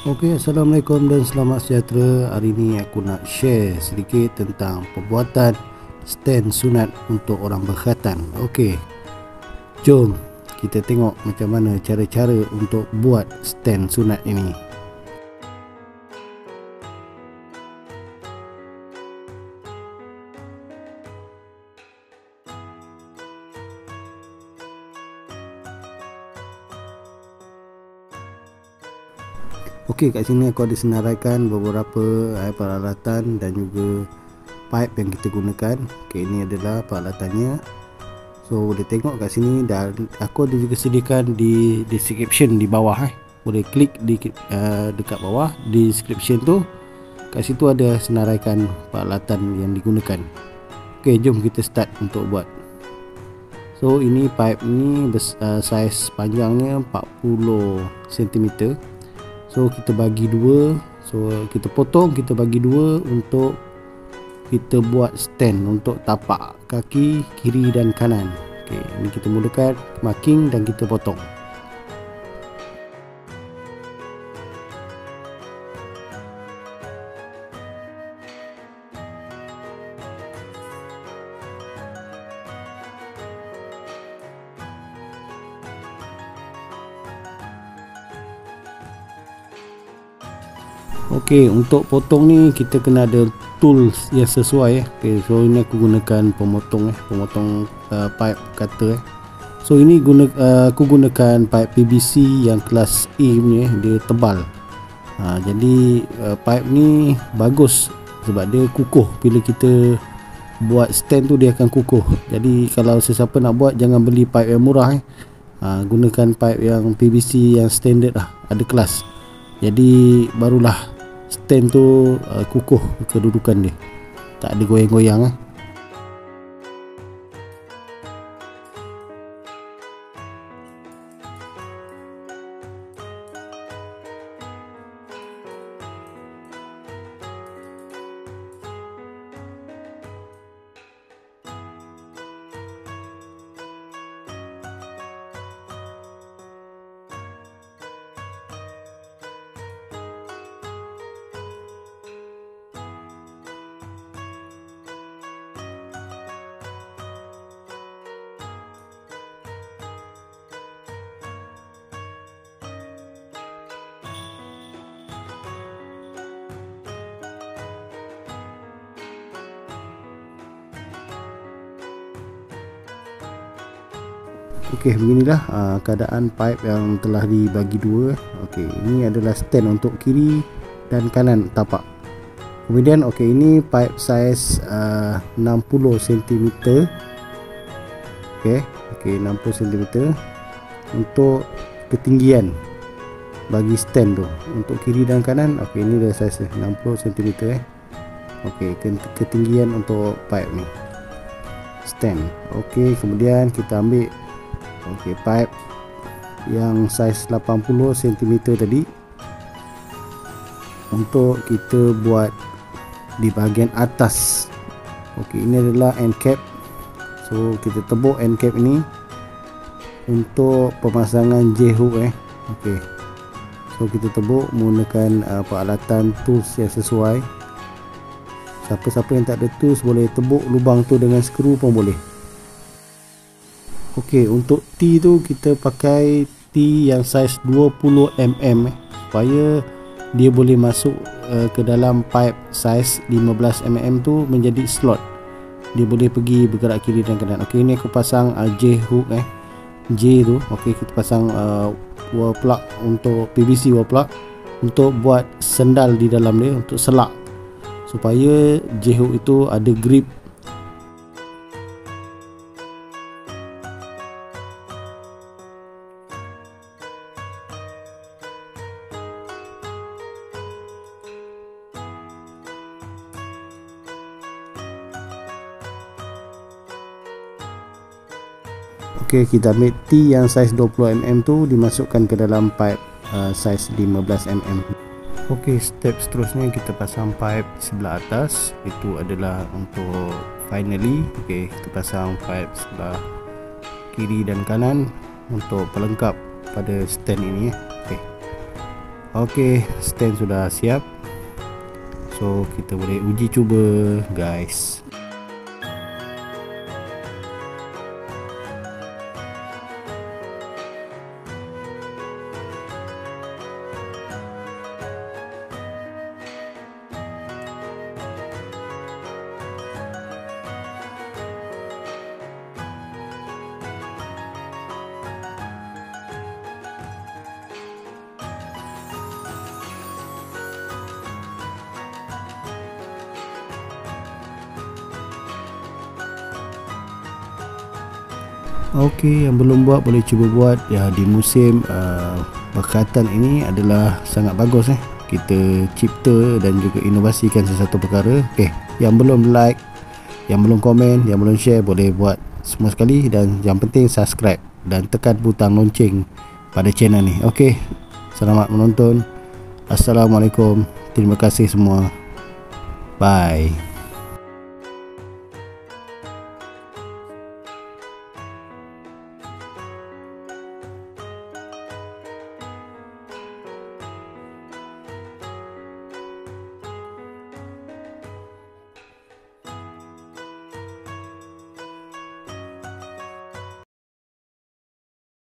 Okey, Assalamualaikum dan selamat sejahtera. Hari ini aku nak share sedikit tentang pembuatan stand sunat untuk orang berkhatan. Okey. Jom kita tengok macam mana cara-cara untuk buat stand sunat ini. Okey kat sini aku ada senaraikan beberapa eh, peralatan dan juga pipe yang kita gunakan. Okey ini adalah peralatannya. So boleh tengok kat sini dan aku ada juga sediakan di description di bawah eh. Boleh klik di uh, dekat bawah di description tu. Kat situ ada senaraikan peralatan yang digunakan. Okey jom kita start untuk buat. So ini pipe ni uh, saiz panjangnya 40 cm so kita bagi dua. So kita potong kita bagi dua untuk kita buat stand untuk tapak kaki kiri dan kanan. Ok ini kita mulakan marking dan kita potong Okey, untuk potong ni kita kena ada tools yang sesuai eh. Okey, so ini aku gunakan pemotong eh, pemotong uh, pipe cutter eh. So ini guna uh, aku gunakan pipe PVC yang kelas A ni eh, dia tebal. Ha, jadi uh, pipe ni bagus sebab dia kukuh bila kita buat stand tu dia akan kukuh. Jadi kalau sesiapa nak buat jangan beli pipe yang murah eh. Ha, gunakan pipe yang PVC yang standard lah, ada kelas. Jadi barulah stand tu uh, kukuh kedudukan dia tak ada goyang-goyang eh. Okey, beginilah uh, keadaan pipe yang telah dibagi dua. Okey, ini adalah stand untuk kiri dan kanan tapak. Kemudian okey, ini pipe size uh, 60 cm. Okey, okey 60 cm untuk ketinggian bagi stand tu. Untuk kiri dan kanan, okey ini dah size 60 cm eh. Okey, ketinggian untuk pipe ni. Stand. Okey, kemudian kita ambil okey pipe yang saiz 80 cm tadi. Untuk kita buat di bahagian atas. Okey ini adalah end cap. So kita tebuk end cap ini untuk pemasangan J hook eh. Okey. So kita tebuk menggunakan uh, peralatan tools yang sesuai. Siapa-siapa yang tak ada tools boleh tebuk lubang tu dengan skru pun boleh Okey, untuk T tu kita pakai T yang saiz 20 mm eh, supaya dia boleh masuk uh, ke dalam pipe saiz 15 mm tu menjadi slot. Dia boleh pergi bergerak kiri dan kanan. Okey, ini aku pasang uh, J hook eh. J tu, okey kita pasang uh, wall plug untuk PVC wall plug untuk buat sendal di dalam dia untuk selak supaya J hook itu ada grip Okey, kita ambil T yang saiz 20mm tu dimasukkan ke dalam pipe uh, saiz 15mm. Okey, step seterusnya kita pasang pipe sebelah atas. Itu adalah untuk finally. Okey, kita pasang pipe sebelah kiri dan kanan untuk pelengkap pada stand ini. Okey. Okey, stand sudah siap. So kita boleh uji cuba guys. Okey, yang belum buat boleh cuba buat ya di musim uh, berkaitan ini adalah sangat bagus eh. Kita cipta dan juga inovasikan sesuatu perkara. Okey, yang belum like, yang belum komen, yang belum share boleh buat semua sekali dan yang penting subscribe dan tekan butang lonceng pada channel ni. Okey. Selamat menonton. Assalamualaikum. Terima kasih semua. Bye.